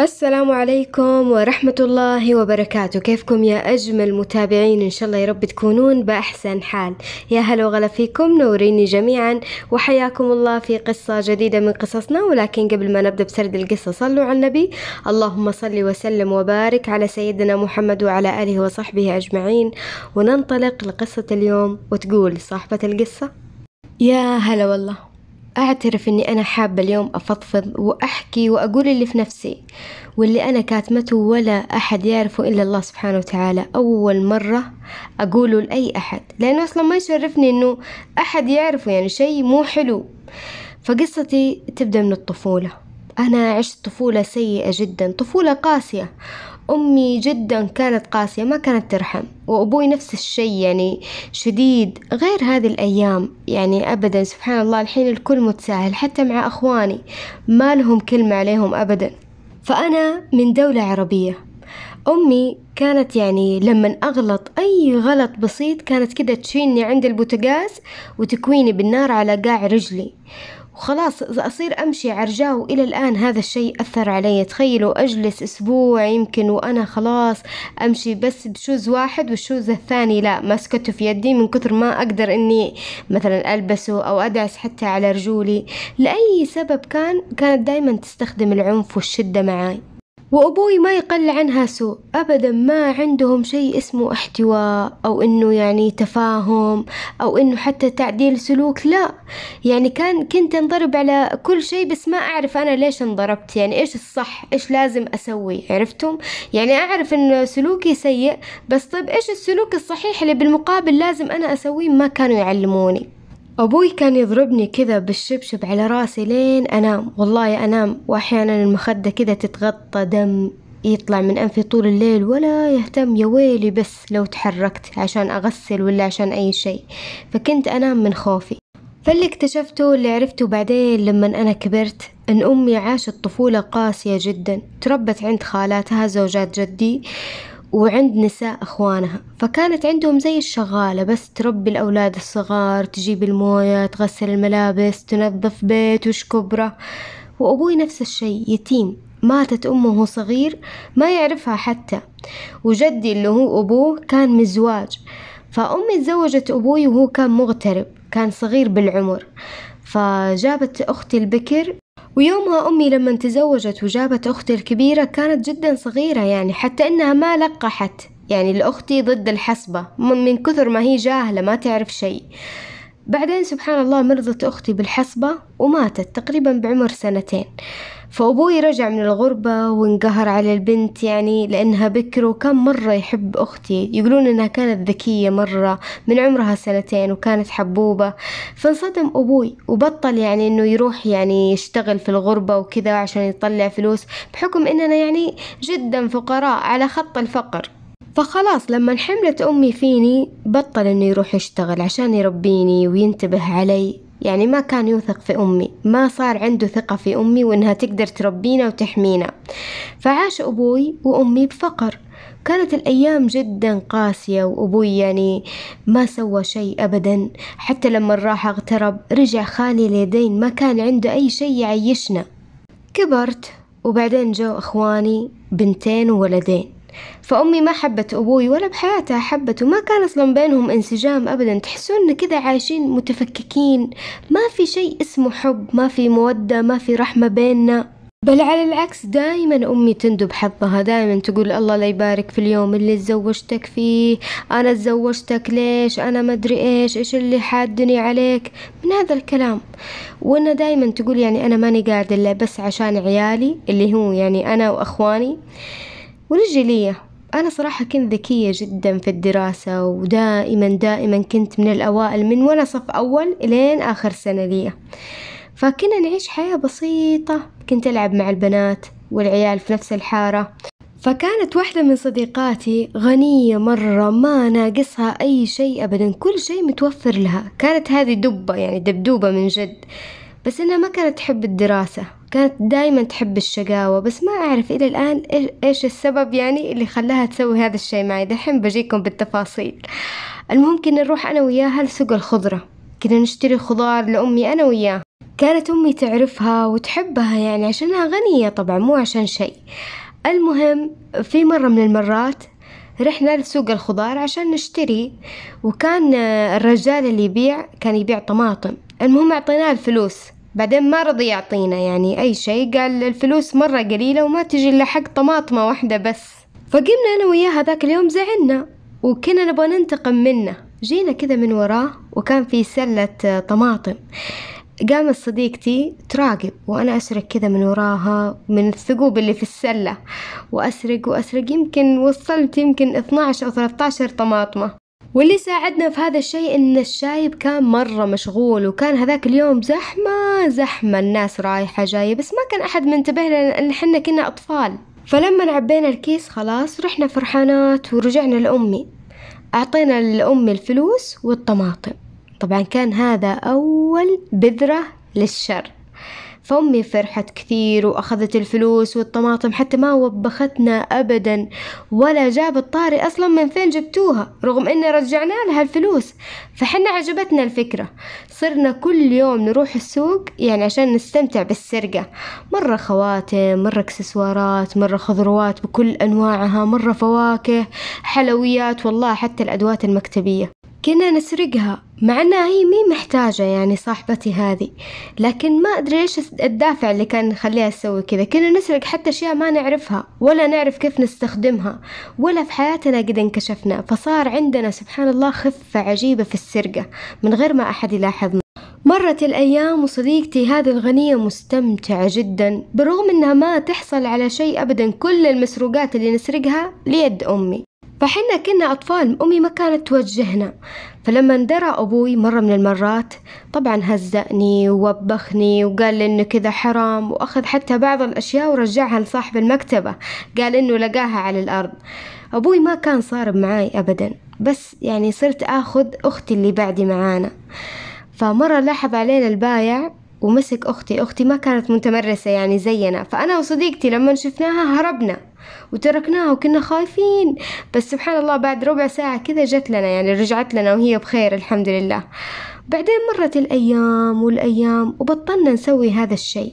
السلام عليكم ورحمة الله وبركاته. كيفكم يا أجمل متابعين؟ إن شاء الله يا رب تكونون بأحسن حال. يا هلا وغلا فيكم نوريني جميعا وحياكم الله في قصة جديدة من قصصنا. ولكن قبل ما نبدأ بسرد القصة صلوا على النبي. اللهم صل وسلم وبارك على سيدنا محمد وعلى آله وصحبه أجمعين. وننطلق لقصة اليوم وتقول صاحبة القصة. يا هلا والله. أعترف إني أنا حابة اليوم أفضفض وأحكي وأقول اللي في نفسي واللي أنا كاتمته ولا أحد يعرفه إلا الله سبحانه وتعالى. أول مرة أقوله لأي أحد لأنه أصلا ما يشرفني إنه أحد يعرفه يعني شيء مو حلو. فقصتي تبدأ من الطفولة. أنا عشت طفولة سيئة جدا طفولة قاسية. أمي جدا كانت قاسية ما كانت ترحم. وأبوي نفس الشي يعني شديد. غير هذه الأيام يعني أبدا سبحان الله الحين الكل متساهل حتى مع أخواني. ما لهم كلمة عليهم أبدا. فأنا من دولة عربية. أمي كانت يعني لما أغلط أي غلط بسيط كانت كده تشيلني عند البوتاجاز وتكويني بالنار على قاع رجلي. وخلاص أصير أمشي عرجاء وإلى الآن هذا الشيء أثر علي. تخيلوا أجلس أسبوع يمكن وأنا خلاص أمشي بس بشوز واحد والشوز الثاني. لا ماسكته في يدي من كثر ما أقدر إني مثلا ألبسه أو أدعس حتى على رجولي. لأي سبب كان كانت دايما تستخدم العنف والشدة معاي. وأبوي ما يقل عنها سوء. أبدا ما عندهم شيء اسمه احتواء أو إنه يعني تفاهم أو إنه حتى تعديل سلوك لا. يعني كان كنت انضرب على كل شيء بس ما أعرف أنا ليش انضربت. يعني إيش الصح؟ إيش لازم أسوي؟ عرفتم؟ يعني أعرف إن سلوكي سيء بس طيب إيش السلوك الصحيح اللي بالمقابل لازم أنا أسويه؟ ما كانوا يعلموني. أبوي كان يضربني كذا بالشبشب على راسي لين أنام. والله أنام وأحيانا المخدة كذا تتغطى دم يطلع من أنفي طول الليل ولا يهتم يا ويلي بس لو تحركت عشان أغسل ولا عشان أي شيء. فكنت أنام من خوفي. فاللي اكتشفته اللي عرفته بعدين لما أنا كبرت أن أمي عاشت طفولة قاسية جدا. تربت عند خالاتها زوجات جدي. وعند نساء أخوانها. فكانت عندهم زي الشغالة بس تربي الأولاد الصغار تجيب الموية تغسل الملابس تنظف بيت وش كبرة. وأبوي نفس الشي يتيم. ماتت أمه وهو صغير ما يعرفها حتى. وجدي اللي هو أبوه كان مزواج. فأمي تزوجت أبوي وهو كان مغترب كان صغير بالعمر. فجابت أختي البكر ويومها أمي لما تزوجت وجابت أختي الكبيرة كانت جدا صغيرة يعني حتى إنها ما لقحت يعني لأختي ضد الحسبة من كثر ما هي جاهلة ما تعرف شيء. بعدين سبحان الله مرضت أختي بالحصبة وماتت تقريبا بعمر سنتين. فأبوي رجع من الغربة وانقهر على البنت يعني لأنها بكر وكان مرة يحب أختي. يقولون إنها كانت ذكية مرة من عمرها سنتين وكانت حبوبة. فانصدم أبوي وبطل يعني إنه يروح يعني يشتغل في الغربة وكذا عشان يطلع فلوس بحكم إننا يعني جدا فقراء على خط الفقر. فخلاص لما حملت أمي فيني بطل إنه يروح يشتغل عشان يربيني وينتبه علي. يعني ما كان يوثق في أمي ما صار عنده ثقة في أمي وإنها تقدر تربينا وتحمينا. فعاش أبوي وأمي بفقر. كانت الأيام جدا قاسية وأبوي يعني ما سوى شيء أبدا. حتى لما راح اغترب رجع خالي اليدين ما كان عنده أي شيء يعيشنا. كبرت وبعدين جو إخواني بنتين وولدين. فأمي ما حبت أبوي ولا بحياتها حبته. ما كان أصلا بينهم انسجام أبدا. تحسون كذا عايشين متفككين. ما في شيء اسمه حب ما في مودة ما في رحمة بيننا. بل على العكس دائما أمي تندب حظها. دائما تقول الله لا يبارك في اليوم اللي تزوجتك فيه. أنا تزوجتك ليش؟ أنا ما أدري إيش. إيش اللي حادني عليك؟ من هذا الكلام. وأنا دائما تقول يعني أنا ماني قاعدة إلا بس عشان عيالي اللي هو يعني أنا وأخواني. ورجلية. أنا صراحة كنت ذكية جدا في الدراسة ودائما دائما كنت من الأوائل من وأنا صف أول إلين آخر سنة لي. فكنا نعيش حياة بسيطة. كنت ألعب مع البنات والعيال في نفس الحارة. فكانت واحدة من صديقاتي غنية مرة ما ناقصها أي شيء أبدا كل شيء متوفر لها. كانت هذه دبة يعني دبدوبة من جد. بس إنها ما كانت تحب الدراسة كانت دايما تحب الشقاوة بس ما أعرف إلى الآن إيش السبب يعني اللي خلاها تسوي هذا الشي معي. دحين بجيكم بالتفاصيل. المهم كنا نروح أنا وياها لسوق الخضرة. كنا نشتري خضار لأمي أنا وياه. كانت أمي تعرفها وتحبها يعني عشانها غنية طبعا مو عشان شيء. المهم في مرة من المرات رحنا لسوق الخضار عشان نشتري وكان الرجال اللي يبيع كان يبيع طماطم. المهم أعطيناه الفلوس. بعدين ما رضي يعطينا يعني أي شيء. قال الفلوس مرة قليلة وما تجي إلا حق طماطمة واحدة بس. فقمنا أنا وياه هذاك اليوم زعلنا وكنا نبغى ننتقم منه. جينا كذا من وراه وكان في سلة طماطم. قامت صديقتي تراقب وأنا أسرق كذا من وراها من الثقوب اللي في السلة. وأسرق وأسرق. يمكن وصلت يمكن 12 أو 13 طماطمة. واللي ساعدنا في هذا الشيء إن الشايب كان مرة مشغول وكان هذاك اليوم زحمة زحمة الناس رايحة جاية بس ما كان أحد منتبه لنا لأن حنا كنا أطفال. فلما عبينا الكيس خلاص رحنا فرحانات ورجعنا لأمي. أعطينا لأمي الفلوس والطماطم. طبعا كان هذا أول بذرة للشر. فأمي فرحت كثير وأخذت الفلوس والطماطم حتى ما وبختنا أبدا ولا جابت طاري أصلا من فين جبتوها رغم إن رجعنا لها الفلوس. فحنا عجبتنا الفكرة. صرنا كل يوم نروح السوق يعني عشان نستمتع بالسرقة. مرة خواتم مرة إكسسوارات مرة خضروات بكل أنواعها مرة فواكه حلويات والله حتى الأدوات المكتبية. كنا نسرقها مع إنها هي مي محتاجة يعني صاحبتي هذه. لكن ما أدري إيش الدافع اللي كان نخليها تسوي كذا. كنا نسرق حتى أشياء ما نعرفها ولا نعرف كيف نستخدمها ولا في حياتنا قد انكشفنا. فصار عندنا سبحان الله خفة عجيبة في السرقة من غير ما أحد يلاحظنا. مرت الأيام وصديقتي هذه الغنية مستمتعة جدا برغم إنها ما تحصل على شيء أبدا. كل المسروقات اللي نسرقها ليد أمي. فحنا كنا أطفال أمي ما كانت توجهنا. فلما اندرى أبوي مرة من المرات طبعا هزأني ووبخني وقال لي إنه كذا حرام وأخذ حتى بعض الأشياء ورجعها لصاحب المكتبة. قال إنه لقاها على الأرض. أبوي ما كان صارب معاي أبدا بس يعني صرت آخذ أختي اللي بعدي معانا. فمرة لاحظ علينا البايع ومسك أختي. أختي ما كانت متمرسة يعني زينا. فأنا وصديقتي لما شفناها هربنا. وتركناها وكنا خايفين. بس سبحان الله بعد ربع ساعة كذا جت لنا يعني رجعت لنا وهي بخير الحمد لله. بعدين مرت الأيام والأيام وبطلنا نسوي هذا الشيء.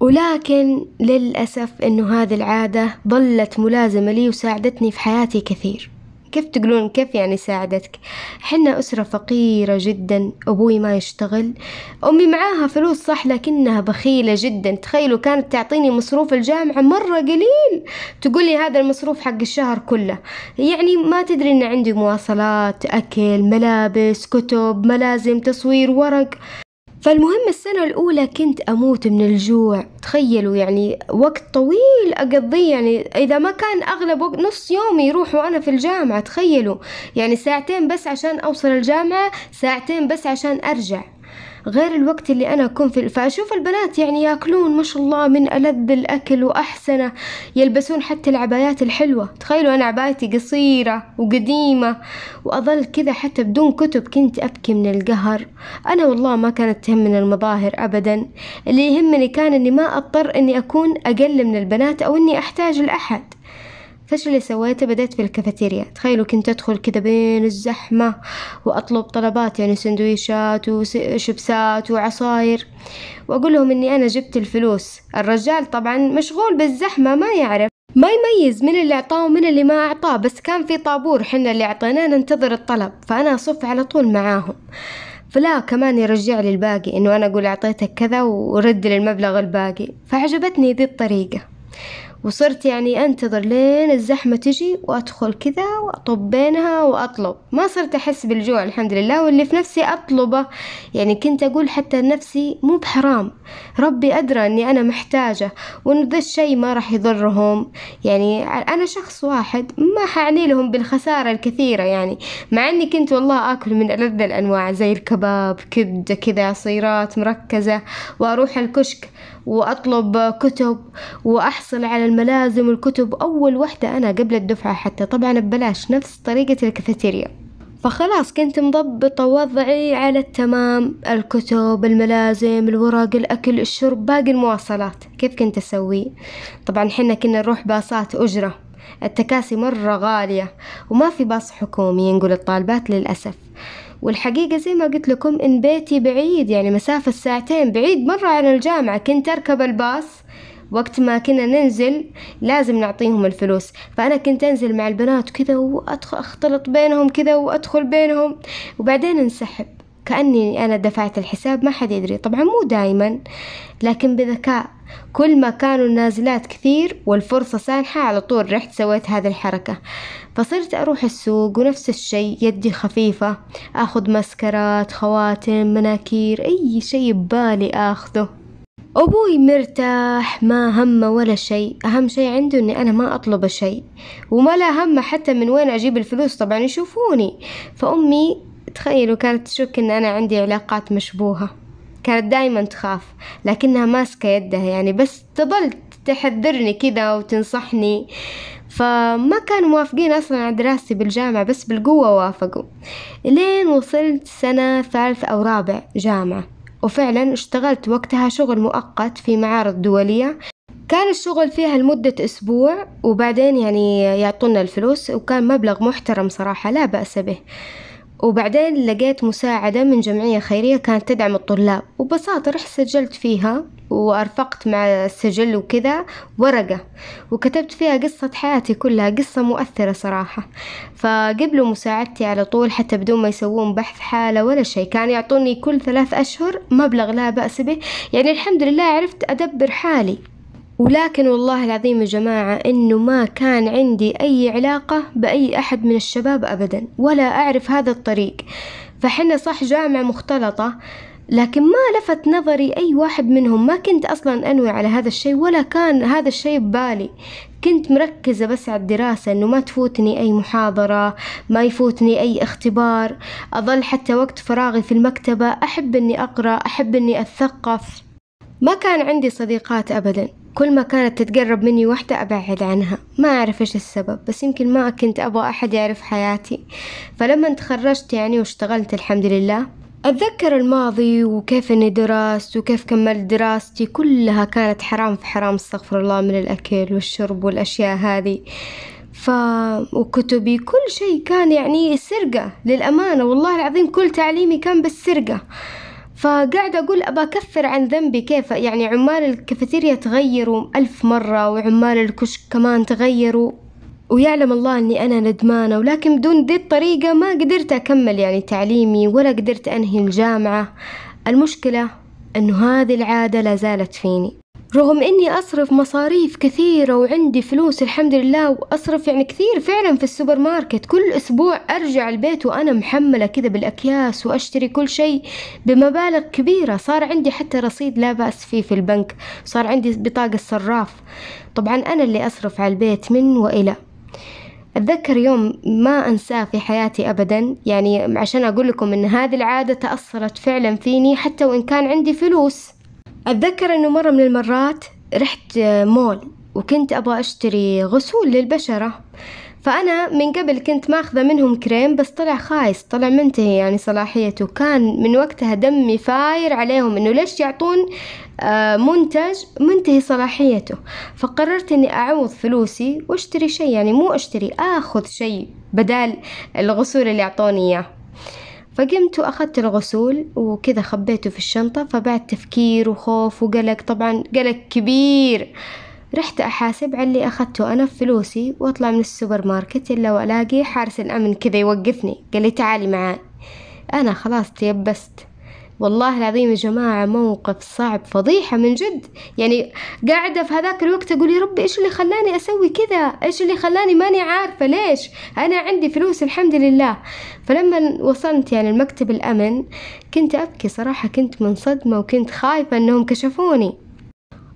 ولكن للأسف إنه هذه العادة ظلت ملازمة لي وساعدتني في حياتي كثير. كيف تقولون كيف يعني ساعدتك؟ حنا أسرة فقيرة جدا أبوي ما يشتغل أمي معاها فلوس صح لكنها بخيلة جدا. تخيلوا كانت تعطيني مصروف الجامعة مرة قليل. تقولي هذا المصروف حق الشهر كله. يعني ما تدري إن عندي مواصلات أكل ملابس كتب ملازم تصوير ورق. فالمهم السنة الأولى كنت أموت من الجوع. تخيلوا يعني وقت طويل أقضيه يعني. إذا ما كان أغلب وقت نص يومي يروح وأنا في الجامعة تخيلوا. يعني ساعتين بس عشان أوصل الجامعة ساعتين بس عشان أرجع. غير الوقت اللي أنا أكون في فأشوف البنات يعني يأكلون ما شاء الله من ألذ الأكل وأحسنه يلبسون حتى العبايات الحلوة. تخيلوا أنا عبايتي قصيرة وقديمة وأظل كذا حتى بدون كتب كنت أبكي من القهر. أنا والله ما كانت تهمني المظاهر أبدا. اللي يهمني كان إني ما أضطر إني أكون أقل من البنات أو إني أحتاج لأحد. فايش اللي سويته بدأت في الكافيتيريا. تخيلوا كنت أدخل كذا بين الزحمة وأطلب طلبات يعني سندويشات وشبسات وعصاير. وأقول لهم إني أنا جبت الفلوس. الرجال طبعا مشغول بالزحمة ما يعرف. ما يميز من اللي أعطاه ومن اللي ما أعطاه بس كان في طابور حنا اللي أعطيناه ننتظر الطلب فأنا أصف على طول معاهم. فلا كمان يرجع لي الباقي إنه أنا أقول أعطيتك كذا ورد لي المبلغ الباقي. فعجبتني ذي الطريقة. وصرت يعني أنتظر لين الزحمة تجي وأدخل كذا وأطب بينها وأطلب. ما صرت أحس بالجوع الحمد لله واللي في نفسي أطلبه. يعني كنت أقول حتى لنفسي مو بحرام. ربي أدرى أني أنا محتاجة وأنه ذا الشي ما راح يضرهم. يعني أنا شخص واحد ما حعني لهم بالخسارة الكثيرة يعني. مع أني كنت والله آكل من ألذ الأنواع زي الكباب كبدة كذا عصيرات مركزة وأروح الكشك. وأطلب كتب وأحصل على الملازم والكتب أول وحدة أنا قبل الدفعة حتى. طبعا ببلاش نفس طريقة الكافيتيريا. فخلاص كنت مضبطة وضعي على التمام. الكتب الملازم الورق الأكل الشرب باقي المواصلات. كيف كنت أسوي؟ طبعا حنا كنا نروح باصات أجرة. التكاسي مرة غالية وما في باص حكومي ينقل الطالبات للأسف. والحقيقة زي ما قلت لكم إن بيتي بعيد يعني مسافة ساعتين بعيد مرة عن الجامعة. كنت أركب الباص وقت ما كنا ننزل لازم نعطيهم الفلوس. فأنا كنت أنزل مع البنات كذا وأدخل أختلط بينهم كذا وأدخل بينهم وبعدين انسحب. كأني أنا دفعت الحساب ما حد يدري. طبعا مو دايما لكن بذكاء. كل ما كانوا النازلات كثير والفرصة سانحة على طول رحت سويت هذه الحركة. فصرت أروح السوق ونفس الشي يدي خفيفة. أخذ مسكرات خواتم مناكير أي شي ببالي أخذه. أبوي مرتاح ما همه ولا شيء. أهم شيء عنده إني أنا ما أطلب شيء. وما لا همه حتى من وين أجيب الفلوس طبعا يشوفوني. فأمي تخيلوا كانت تشك إن أنا عندي علاقات مشبوهة. كانت دايما تخاف لكنها ماسكة يدها يعني بس تظل تحذرني كذا وتنصحني. فما كانوا موافقين أصلا على دراستي بالجامعة بس بالقوة وافقوا. لين وصلت سنة ثالث أو رابع جامعة وفعلا اشتغلت وقتها شغل مؤقت في معارض دولية. كان الشغل فيها لمدة أسبوع وبعدين يعني يعطونا الفلوس وكان مبلغ محترم صراحة لا بأس به. وبعدين لقيت مساعدة من جمعية خيرية كانت تدعم الطلاب. وببساطة رحت سجلت فيها وأرفقت مع السجل وكذا ورقة. وكتبت فيها قصة حياتي كلها قصة مؤثرة صراحة. فقبلوا مساعدتي على طول حتى بدون ما يسوون بحث حالة ولا شيء كان يعطوني كل ثلاث أشهر مبلغ لا بأس به. يعني الحمد لله عرفت أدبر حالي. ولكن والله العظيم يا جماعة إنه ما كان عندي أي علاقة بأي أحد من الشباب أبدا ولا أعرف هذا الطريق. فحنا صح جامعة مختلطة لكن ما لفت نظري أي واحد منهم. ما كنت أصلا أنوي على هذا الشيء ولا كان هذا الشيء ببالي. كنت مركزة بس على الدراسة إنه ما تفوتني أي محاضرة ما يفوتني أي اختبار. أظل حتى وقت فراغي في المكتبة أحب إني أقرأ أحب إني أتثقف. ما كان عندي صديقات أبدا. كل ما كانت تتقرب مني واحدة أبعد عنها. ما أعرف إيش السبب بس يمكن ما كنت أبغى أحد يعرف حياتي. فلما تخرجت يعني واشتغلت الحمد لله أتذكر الماضي وكيف إني درست وكيف كملت دراستي. كلها كانت حرام في حرام استغفر الله من الأكل والشرب والأشياء هذه. ف وكتبي كل شيء كان يعني سرقة للأمانة. والله العظيم كل تعليمي كان بالسرقة. فقاعدة أقول أبى أكفر عن ذنبي كيف يعني عمال الكافيتيريا تغيروا ألف مرة وعمال الكشك كمان تغيروا ويعلم الله أني أنا ندمانة ولكن بدون دي الطريقة ما قدرت أكمل يعني تعليمي ولا قدرت أنهي الجامعة. المشكلة أنه هذه العادة لا زالت فيني. رغم إني أصرف مصاريف كثيرة وعندي فلوس الحمد لله وأصرف يعني كثير فعلا في السوبر ماركت كل أسبوع أرجع البيت وأنا محملة كذا بالأكياس وأشتري كل شيء بمبالغ كبيرة. صار عندي حتى رصيد لا بأس فيه في البنك صار عندي بطاقة صراف. طبعا أنا اللي أصرف على البيت من وإلى. أتذكر يوم ما أنساه في حياتي أبدا يعني عشان أقول لكم إن هذه العادة تأثرت فعلا فيني حتى وإن كان عندي فلوس. أتذكر إنه مرة من المرات رحت مول وكنت أبغى أشتري غسول للبشرة. فأنا من قبل كنت ماخذة منهم كريم بس طلع خايس طلع منتهي يعني صلاحيته. كان من وقتها دمي فاير عليهم إنه ليش يعطون آه، منتج منتهي صلاحيته. فقررت إني أعوض فلوسي وأشتري شيء يعني مو أشتري آخذ شيء بدال الغسول اللي أعطوني إياه. فقمت وأخذت الغسول وكذا خبيته في الشنطة فبعد تفكير وخوف وقلق طبعا قلق كبير. رحت أحاسب على اللي أخذته أنا فلوسي وأطلع من السوبر ماركت إلا وألاقي حارس الأمن كذا يوقفني قال لي تعالي معاي. أنا خلاص تيبست. والله العظيم يا جماعة موقف صعب فضيحة من جد. يعني قاعدة في هذاك الوقت أقول يا ربي إيش اللي خلاني أسوي كذا؟ إيش اللي خلاني ماني عارفة ليش؟ أنا عندي فلوس الحمد لله. فلما وصلت يعني المكتب الأمن كنت أبكي صراحة كنت منصدمة وكنت خايفة أنهم كشفوني.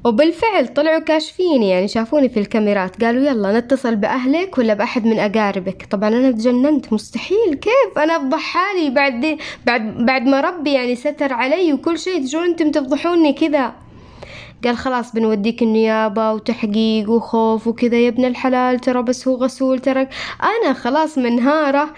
وبالفعل طلعوا كاشفيني يعني شافوني في الكاميرات قالوا يلا نتصل بأهلك ولا بأحد من أقاربك. طبعا أنا تجننت مستحيل كيف؟ أنا أفضح حالي بعد بعد بعد ما ربي يعني ستر علي وكل شيء. تجون أنتم تفضحوني كذا. قال خلاص بنوديك النيابة وتحقيق وخوف وكذا يا ابن الحلال ترى بس هو غسول ترى. أنا خلاص منهارة.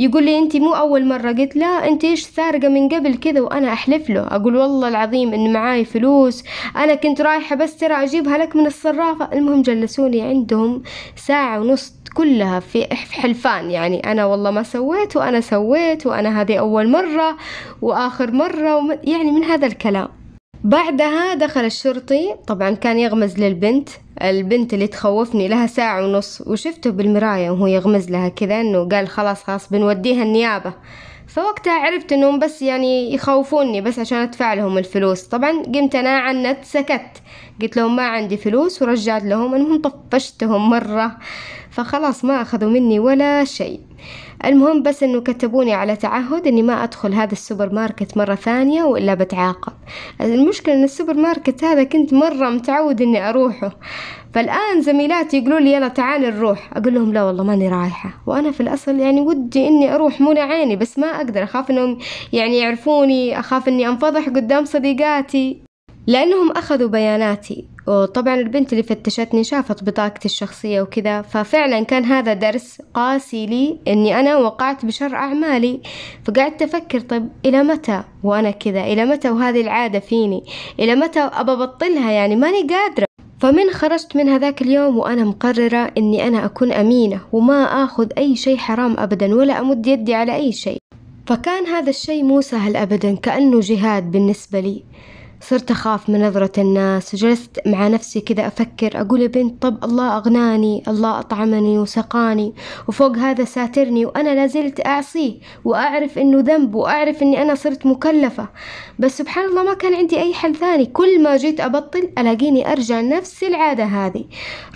يقول لي انت مو أول مرة؟ قلت لا أنت إيش سارقة من قبل كذا وأنا أحلف له. أقول والله العظيم إن معاي فلوس. أنا كنت رايحة بس ترى أجيبها لك من الصرافة. المهم جلسوني عندهم ساعة ونص كلها في حلفان. يعني أنا والله ما سويت وأنا سويت وأنا هذه أول مرة وآخر مرة يعني من هذا الكلام. بعدها دخل الشرطي طبعا كان يغمز للبنت البنت اللي تخوفني لها ساعة ونص وشفته بالمراية وهو يغمز لها كذا إنه قال خلاص خلاص بنوديها النيابة. فوقتها عرفت إنهم بس يعني يخوفوني بس عشان أدفع لهم الفلوس. طبعا قمت أنا عنت سكت. قلت لهم ما عندي فلوس ورجعت لهم المهم طفشتهم مرة. فخلاص ما أخذوا مني ولا شيء. المهم بس إنه كتبوني على تعهد إني ما أدخل هذا السوبر ماركت مرة ثانية وإلا بتعاقب. المشكلة إن السوبر ماركت هذا كنت مرة متعود إني أروحه. فالآن زميلاتي يقولوا لي يلا تعالي نروح. أقول لهم لا والله ماني رايحة. وأنا في الأصل يعني ودي إني أروح معهم يعني بس ما أقدر. أخاف إنهم يعني يعرفوني. أخاف إني أنفضح قدام صديقاتي. لأنهم أخذوا بياناتي. وطبعا البنت اللي فتشتني شافت بطاقتي الشخصية وكذا ففعلا كان هذا درس قاسي لي إني أنا وقعت في شر أعمالي. فقعدت أفكر طيب إلى متى وأنا كذا؟ إلى متى وهذه العادة فيني؟ إلى متى أبى أبطلها؟ يعني ماني قادرة. فمن خرجت من هذاك اليوم وأنا مقررة إني أنا أكون أمينة وما آخذ أي شيء حرام أبدا ولا أمد يدي على أي شيء. فكان هذا الشيء مو سهل أبدا كأنه جهاد بالنسبة لي. صرت أخاف من نظرة الناس جلست مع نفسي كذا أفكر أقول يا بنت طب الله أغناني الله أطعمني وسقاني وفوق هذا ساترني وأنا لازلت أعصيه وأعرف إنه ذنب وأعرف إني أنا صرت مكلفة. بس سبحان الله ما كان عندي أي حل ثاني. كل ما جيت أبطل ألاقيني أرجع نفس العادة هذه.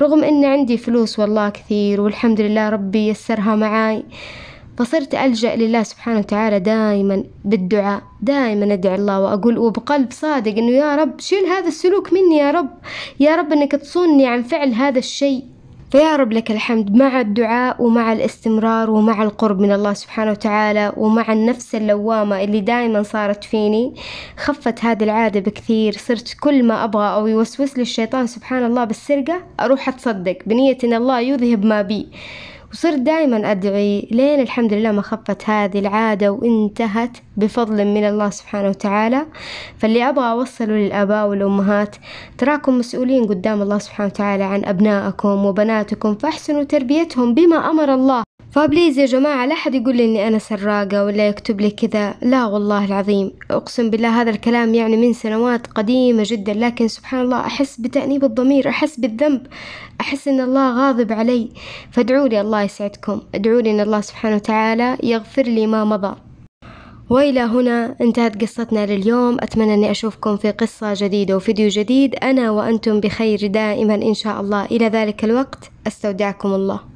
رغم إن عندي فلوس والله كثير والحمد لله ربي يسرها معاي. فصرت ألجأ لله سبحانه وتعالى دائما بالدعاء دائما أدعي الله وأقول وبقلب صادق إنه يا رب شيل هذا السلوك مني يا رب يا رب إنك تصوني عن فعل هذا الشيء. فيا رب لك الحمد مع الدعاء ومع الاستمرار ومع القرب من الله سبحانه وتعالى ومع النفس اللوامة اللي دائما صارت فيني. خفت هذه العادة بكثير صرت كل ما أبغى أو يوسوس لي الشيطان سبحان الله بالسرقة أروح أتصدق بنية إن الله يذهب ما بي. وصرت دائما أدعي لين الحمد لله ما خفت هذه العادة وانتهت بفضل من الله سبحانه وتعالى. فاللي أبغى أوصله للآباء والأمهات تراكم مسؤولين قدام الله سبحانه وتعالى عن أبنائكم وبناتكم فأحسنوا تربيتهم بما أمر الله فبليز يا جماعة لا أحد يقول لي إني أنا سراقة ولا يكتب لي كذا. لا والله العظيم أقسم بالله هذا الكلام يعني من سنوات قديمة جدا لكن سبحان الله أحس بتأنيب الضمير أحس بالذنب أحس إن الله غاضب علي. فادعوا لي الله يسعدكم ادعوا لي إن الله سبحانه وتعالى يغفر لي ما مضى. وإلى هنا انتهت قصتنا لليوم. أتمنى أني أشوفكم في قصة جديدة وفيديو جديد. أنا وأنتم بخير دائما إن شاء الله. إلى ذلك الوقت أستودعكم الله.